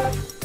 Bye.